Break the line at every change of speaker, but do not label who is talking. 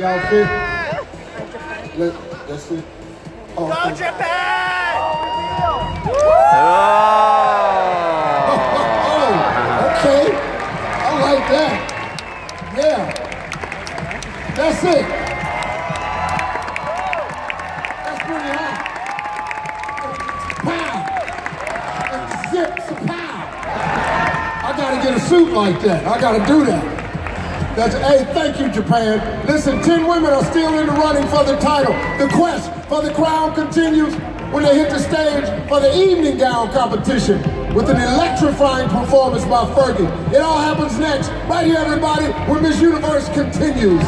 Outfit. Let, let's see. Oh,
Go
oh.
Japan!
Oh, okay. I like that. Yeah. That's it. That's pretty hot. Pow. Zips, pow. I gotta get a suit like that. I gotta do that. That's, hey, thank you, Japan. Listen, 10 women are still in the running for the title. The quest for the crown continues when they hit the stage for the evening gown competition with an electrifying performance by Fergie. It all happens next, right here, everybody, when Miss Universe continues.